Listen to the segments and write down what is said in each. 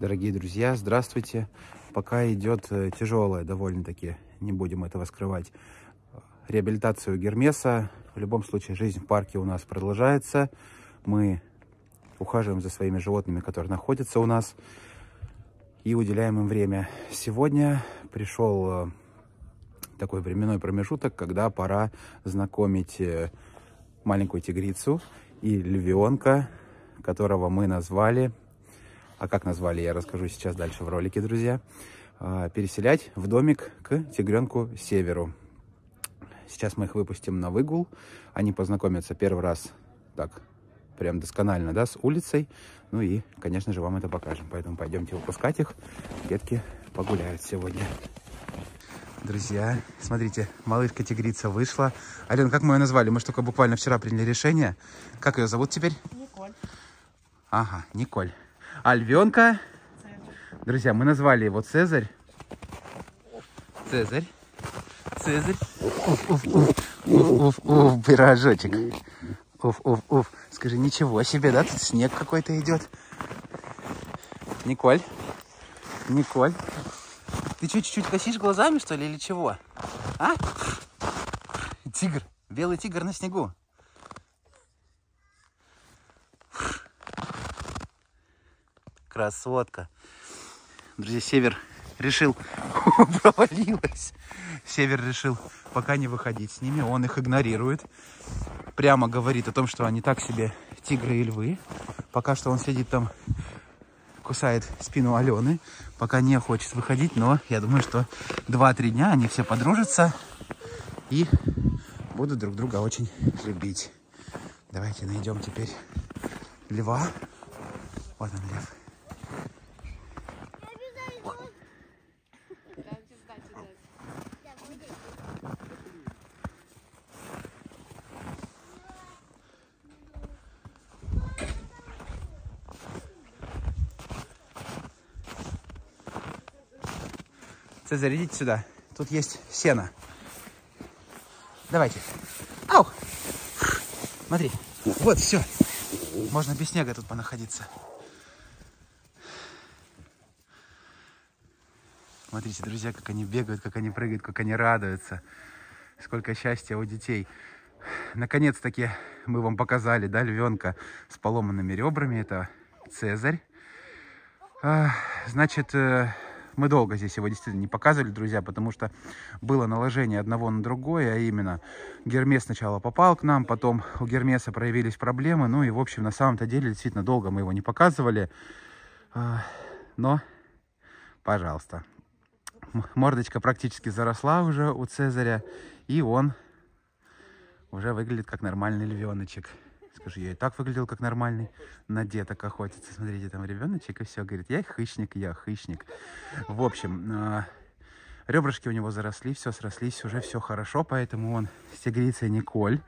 Дорогие друзья, здравствуйте. Пока идет э, тяжелая довольно-таки, не будем этого скрывать, реабилитация у Гермеса. В любом случае, жизнь в парке у нас продолжается. Мы ухаживаем за своими животными, которые находятся у нас, и уделяем им время. Сегодня пришел э, такой временной промежуток, когда пора знакомить э, маленькую тигрицу и львенка, которого мы назвали, а как назвали, я расскажу сейчас дальше в ролике, друзья, а, переселять в домик к тигренку Северу. Сейчас мы их выпустим на выгул, они познакомятся первый раз так, прям досконально, да, с улицей, ну и, конечно же, вам это покажем, поэтому пойдемте выпускать их, детки погуляют сегодня. Друзья, смотрите, малышка-тигрица вышла. Алена, как мы ее назвали? Мы же только буквально вчера приняли решение. Как ее зовут теперь? Николь. Ага, Николь. А львенка? Друзья, мы назвали его Цезарь. Цезарь. Цезарь. Уф, уф, уф, уф, уф, уф, пирожочек. Уф, уф, уф. Скажи, ничего себе, да? Тут снег какой-то идет. Николь. Николь. Ты что, чуть-чуть косишь глазами, что ли, или чего? А? Тигр. Белый тигр на снегу. Красотка. Друзья, Север решил... Провалилась. Север решил пока не выходить с ними. Он их игнорирует. Прямо говорит о том, что они так себе тигры и львы. Пока что он сидит там, кусает спину Алены. Пока не хочет выходить, но я думаю, что 2-3 дня они все подружатся и будут друг друга очень любить. Давайте найдем теперь льва. Вот он, лев. Цезарь, идите сюда. Тут есть сено. Давайте. Ау! Смотри. Вот, все. Можно без снега тут понаходиться. Смотрите, друзья, как они бегают, как они прыгают, как они радуются. Сколько счастья у детей. Наконец-таки мы вам показали, да, львенка с поломанными ребрами. Это Цезарь. А, значит, э, мы долго здесь его действительно не показывали, друзья, потому что было наложение одного на другое, а именно Гермес сначала попал к нам, потом у Гермеса проявились проблемы, ну и, в общем, на самом-то деле, действительно, долго мы его не показывали, а, но, пожалуйста, мордочка практически заросла уже у Цезаря, и он уже выглядит как нормальный львеночек. Скажи, я и так выглядел как нормальный на деток охотиться. Смотрите, там ребеночек и все. Говорит, я хищник, я хищник. В общем, э, ребрышки у него заросли, все срослись, уже все хорошо. Поэтому он с тигрицей Николь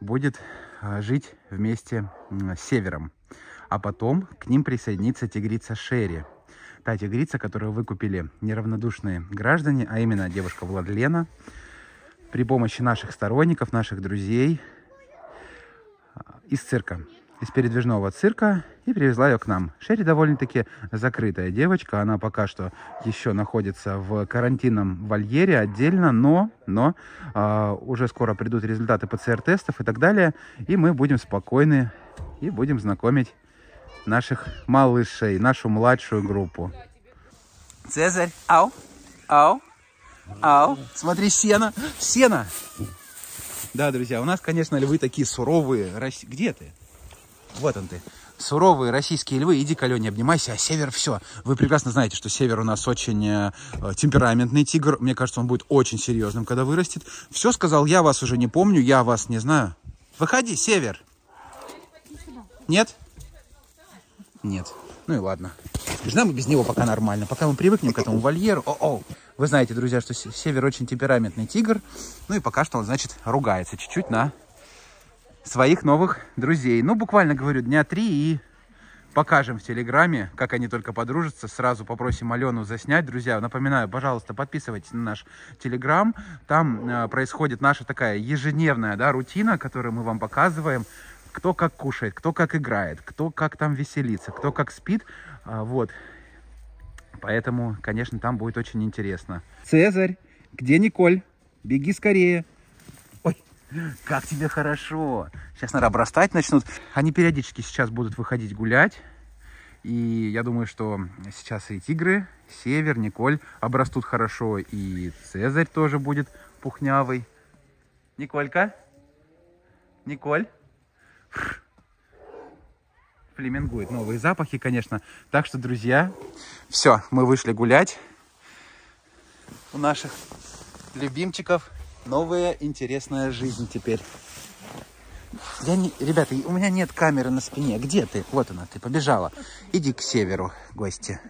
будет э, жить вместе с Севером. А потом к ним присоединится тигрица Шерри. Та тигрица, которую выкупили неравнодушные граждане, а именно девушка Владлена, при помощи наших сторонников, наших друзей, из цирка, из передвижного цирка и привезла ее к нам. Шерри довольно-таки закрытая девочка, она пока что еще находится в карантинном вольере отдельно, но, но э, уже скоро придут результаты ПЦР-тестов и так далее, и мы будем спокойны и будем знакомить наших малышей, нашу младшую группу. Цезарь, ау, ау, ау, смотри, сено, сено. Да, друзья, у нас, конечно, львы такие суровые. Где ты? Вот он ты. Суровые российские львы. Иди к Алене, обнимайся. А север все. Вы прекрасно знаете, что север у нас очень э, темпераментный тигр. Мне кажется, он будет очень серьезным, когда вырастет. Все сказал, я вас уже не помню, я вас не знаю. Выходи, север. Нет? Нет. Ну и ладно. Нам без него пока нормально. Пока мы привыкнем к этому вольеру. О-о. Вы знаете, друзья, что Север очень темпераментный тигр. Ну и пока что он, значит, ругается чуть-чуть на своих новых друзей. Ну, буквально, говорю, дня три и покажем в Телеграме, как они только подружатся. Сразу попросим Алену заснять. Друзья, напоминаю, пожалуйста, подписывайтесь на наш Телеграм. Там э, происходит наша такая ежедневная да, рутина, которую мы вам показываем. Кто как кушает, кто как играет, кто как там веселится, кто как спит. А, вот. Поэтому, конечно, там будет очень интересно. Цезарь, где Николь? Беги скорее. Ой, как тебе хорошо. Сейчас, наверное, обрастать начнут. Они периодически сейчас будут выходить гулять. И я думаю, что сейчас и тигры, север, Николь обрастут хорошо. И Цезарь тоже будет пухнявый. Николька? Николь? Флемингует. Новые запахи, конечно. Так что, друзья, все, мы вышли гулять. У наших любимчиков новая интересная жизнь теперь. Я не... Ребята, у меня нет камеры на спине. Где ты? Вот она, ты побежала. Иди к северу, гости.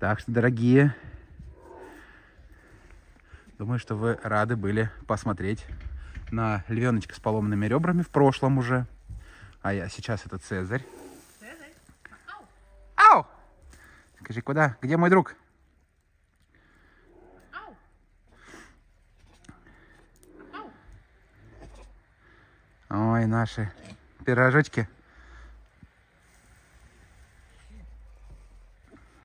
Так что, дорогие, думаю, что вы рады были посмотреть на львеночка с поломанными ребрами в прошлом уже. А я сейчас это Цезарь. Цезарь? Ау! Ау! Скажи, куда? Где мой друг? Ау! Ау! Ой, наши пирожочки.